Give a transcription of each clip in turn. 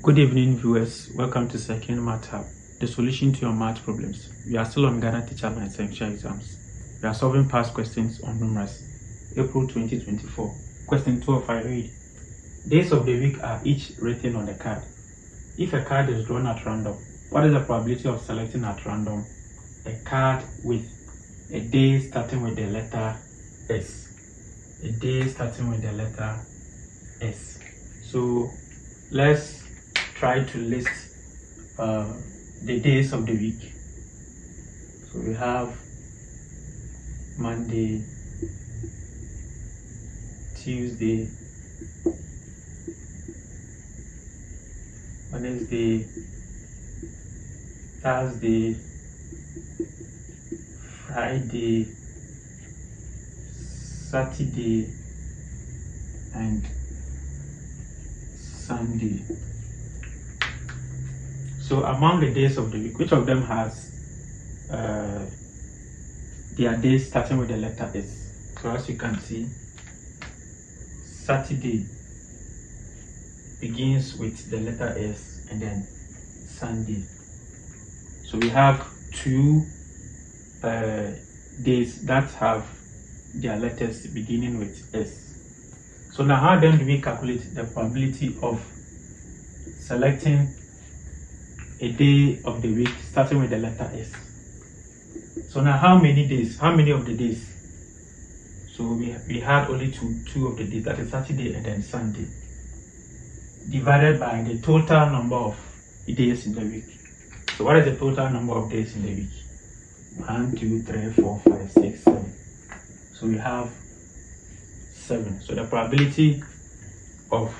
Good evening, viewers. Welcome to Sir King Math Hub, the solution to your math problems. We are still on Ghana Teacher Licensure Exams. We are solving past questions on numeracy. April 2024. Question 12, I read. Days of the week are each written on the card. If a card is drawn at random, what is the probability of selecting at random a card with a day starting with the letter S? A day starting with the letter S. So let's try to list uh, the days of the week. So we have Monday, Tuesday, Wednesday, Thursday, Friday, Saturday, and Sunday. So among the days of the week, which of them has uh, their days starting with the letter S? So as you can see, Saturday begins with the letter S and then Sunday. So we have two uh, days that have their letters beginning with S. So now how then do we calculate the probability of selecting a day of the week starting with the letter S? So now how many days, how many of the days? So we, we had only two, two of the days, that is Saturday and then Sunday, divided by the total number of days in the week. So what is the total number of days in the week? One, two, three, four, five, six, seven. So we have seven. So the probability of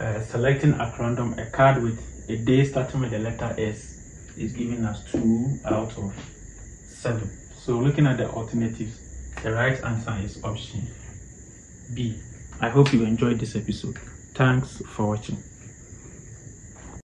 uh, selecting at random a card with a day starting with the letter S is giving us two out of seven. So looking at the alternatives, the right answer is option B. I hope you enjoyed this episode. Thanks for watching.